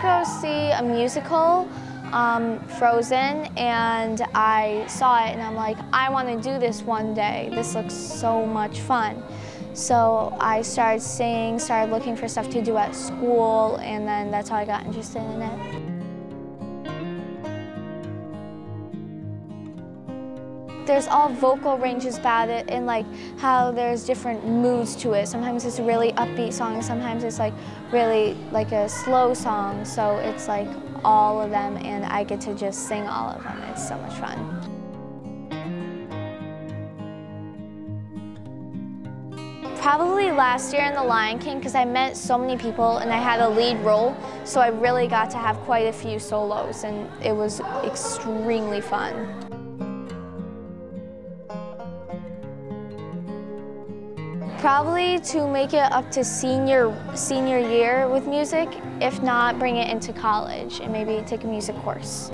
go see a musical, um, Frozen, and I saw it and I'm like, I want to do this one day. This looks so much fun. So I started singing, started looking for stuff to do at school, and then that's how I got interested in it. There's all vocal ranges about it and like how there's different moods to it. Sometimes it's a really upbeat song, sometimes it's like really like a slow song. So it's like all of them and I get to just sing all of them. It's so much fun. Probably last year in The Lion King because I met so many people and I had a lead role, so I really got to have quite a few solos and it was extremely fun. Probably to make it up to senior senior year with music, if not bring it into college and maybe take a music course.